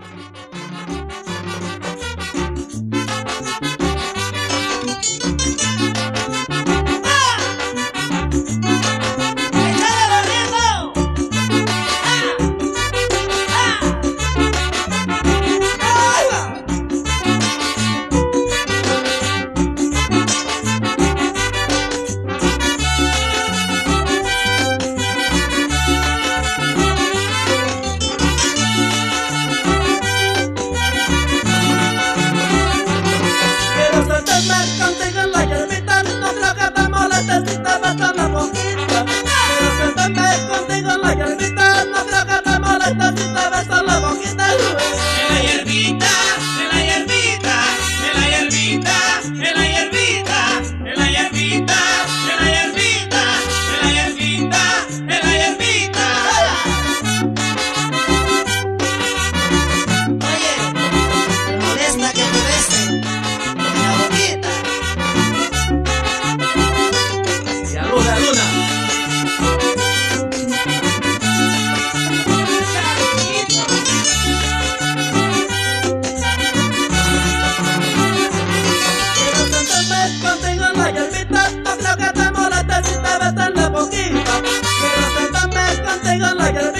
Bye. Singing like it.